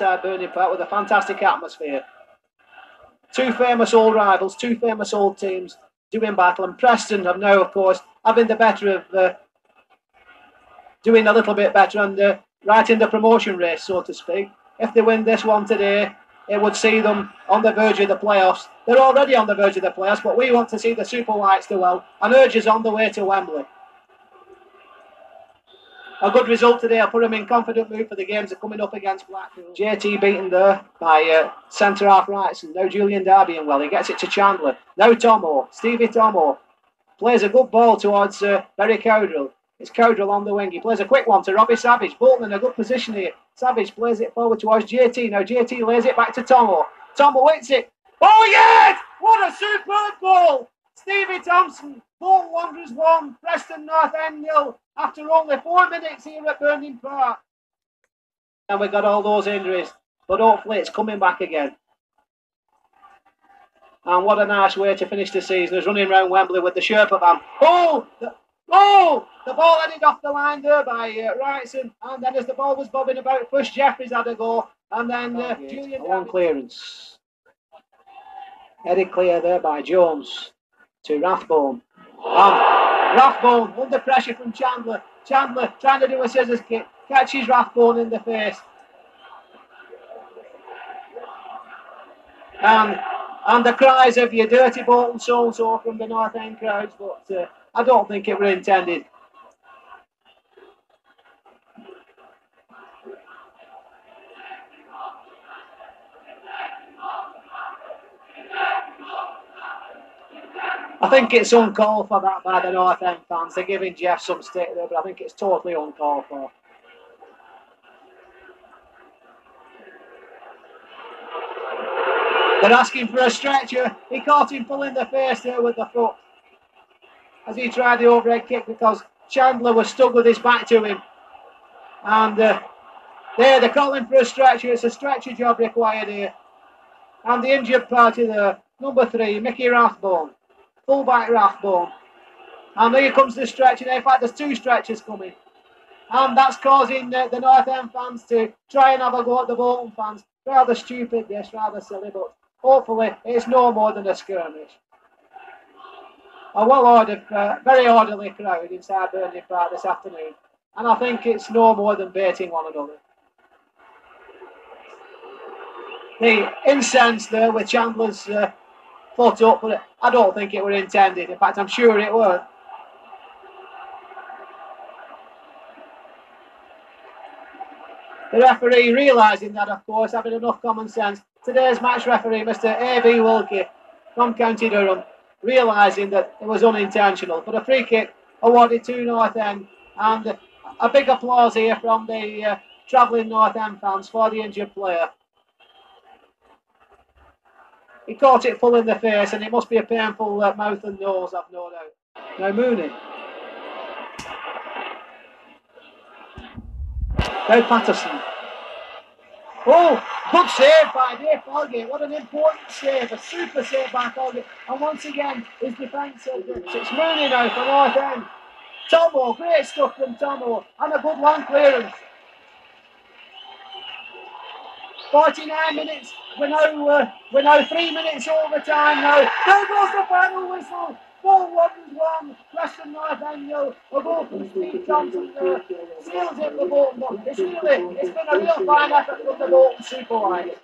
inside Burnden Park with a fantastic atmosphere. Two famous old rivals, two famous old teams doing battle, and Preston have now, of course, having the better of uh, doing a little bit better and uh, right in the promotion race, so to speak. If they win this one today, it would see them on the verge of the playoffs. They're already on the verge of the playoffs, but we want to see the Super Whites do well, and Urge is on the way to Wembley a good result today. I'll put him in confident mood for the games that are coming up against Blackpool. JT beaten there by uh, centre half Wrightson. Now Julian Darby and well, he gets it to Chandler. Now Tomo, Stevie Tomo plays a good ball towards uh, Barry Cowdrill. It's Cowdrill on the wing. He plays a quick one to Robbie Savage. Bolton in a good position here. Savage plays it forward towards JT. Now JT lays it back to Tomo. Tomo hits it. Oh yes! What a superb goal! Stevie Thompson, Bolton Wanderers 1, Preston North End nil after only four minutes here at Burnden Park. And we got all those injuries, but hopefully it's coming back again. And what a nice way to finish the season is running around Wembley with the Sherpa van. Oh! The, oh! The ball headed off the line there by uh, Wrightson. And then as the ball was bobbing about, first Jeffries had a go. And then uh, Julian. One clearance. Headed clear there by Jones to Rathbone. Um, Rathbone under pressure from Chandler. Chandler trying to do a scissors kick. Catches Rathbone in the face. And and the cries of your dirty Bolton so and so from the North End crowds, but uh, I don't think it was intended. I think it's uncalled for that by the North End fans. They're giving Jeff some stick there, but I think it's totally uncalled for. They're asking for a stretcher. He caught him full in the face there with the foot as he tried the overhead kick because Chandler was stuck with his back to him. And uh, there, they're calling for a stretcher. It's a stretcher job required here. And the injured party there, number three, Mickey Rathbone fullback Rathbone. And here comes the stretch. In fact, there's two stretches coming. And that's causing the, the North End fans to try and have a go at the Bolton fans. Rather stupid, yes, rather silly, but hopefully it's no more than a skirmish. A well ordered, uh, very orderly crowd inside Burnden Park this afternoon. And I think it's no more than baiting one another. The incense there with Chandler's uh, foot up, but I don't think it were intended. In fact, I'm sure it were. The referee realising that, of course, having enough common sense. Today's match referee, Mr. A.B. Wilkie from County Durham, realising that it was unintentional. But a free kick awarded to North End, and a big applause here from the uh, travelling North End fans for the injured player. He caught it full in the face, and it must be a painful uh, mouth and nose, I've no doubt. Now Mooney. Now Patterson. Oh, good save by Dave Felgate. What an important save. A super save by Felgate. And once again, his defence It's Mooney now for North End. Tomo, great stuff from Tomo. And a good one clearance. 49 minutes. We're now, uh, we're now three minutes over time now. There goes the final whistle. Ones one. Preston nil. A goal from Steve Johnson there. Seals it for Bolton. It's really, it's been a real fine effort from the Bolton Super.